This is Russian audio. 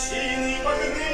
лосины покрыты.